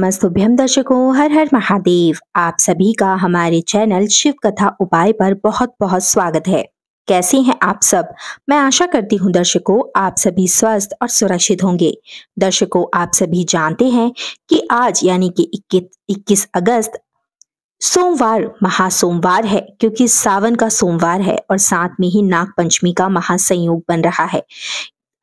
नमस्तुभ्यम दर्शकों, हर हर महादेव। आप सभी का हमारे चैनल शिव कथा उपाय पर बहुत बहुत स्वागत है। कैसे हैं आप सब? मैं आशा करती हूँ दर्शकों, आप सभी स्वस्थ और सुरक्षित होंगे। दर्शकों, आप सभी जानते हैं कि आज यानी कि 21 अगस्त सोमवार, महासोमवार है, क्योंकि सावन का सोमवार है और साथ में ही नाग पंचमी का महासंयोग बन रहा है।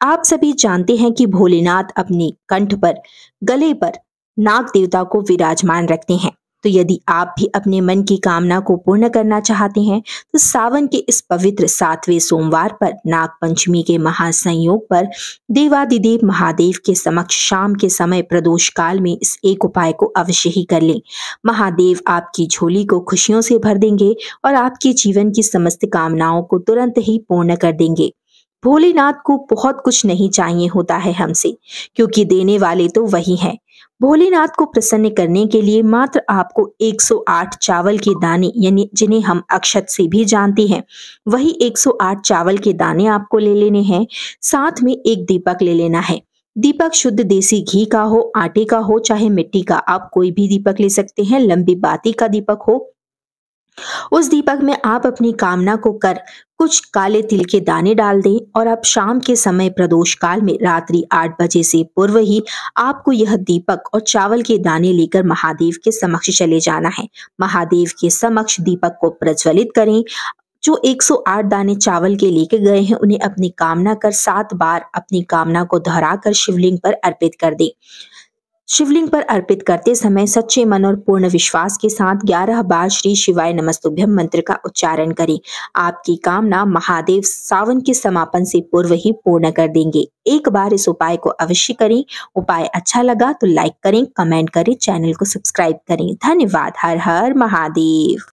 आप सभी जानते हैं कि भोलेनाथ अपने कंठ पर, गले पर नाग देवता को विराजमान रखते हैं। तो यदि आप भी अपने मन की कामना को पूर्ण करना चाहते हैं तो सावन के इस पवित्र सातवें सोमवार पर नाग पंचमी के महासंयोग पर देवादिदेव महादेव के समक्ष शाम के समय प्रदोष काल में इस एक उपाय को अवश्य ही कर लें। महादेव आपकी झोली को खुशियों से भर देंगे और आपके जीवन की समस्त कामनाओं को तुरंत ही पूर्ण कर देंगे। भोलेनाथ को बहुत कुछ नहीं चाहिए होता है हमसे, क्योंकि देने वाले तो वही हैं। भोलेनाथ को प्रसन्न करने के लिए मात्र आपको 108 चावल के दाने, यानी जिन्हें हम अक्षत से भी जानते हैं, वही 108 चावल के दाने आपको ले लेने हैं। साथ में एक दीपक ले लेना है। दीपक शुद्ध देसी घी का हो, आटे का हो, चाहे मिट्टी का, आप कोई भी दीपक ले सकते हैं। लंबी बाती का दीपक हो उस दीपक में आप अपनी कामना को कर कुछ काले तिल के दाने डाल दें और अब शाम के समय प्रदोष काल में रात्रि आठ बजे से पूर्व ही आपको यह दीपक और चावल के दाने लेकर महादेव के समक्ष चले जाना है। महादेव के समक्ष दीपक को प्रज्वलित करें। जो 108 दाने चावल के लेके गए हैं, उन्हें अपनी कामना कर सात बार अपनी कामना को दोहराकर शिवलिंग पर अर्पित कर दें। शिवलिंग पर अर्पित करते समय सच्चे मन और पूर्ण विश्वास के साथ 11 बार श्री शिवाय नमस्तुभ्यम मंत्र का उच्चारण करें। आपकी कामना महादेव सावन के समापन से पूर्व ही पूर्ण कर देंगे। एक बार इस उपाय को अवश्य करें। उपाय अच्छा लगा तो लाइक करें, कमेंट करें, चैनल को सब्सक्राइब करें। धन्यवाद। हर हर महादेव।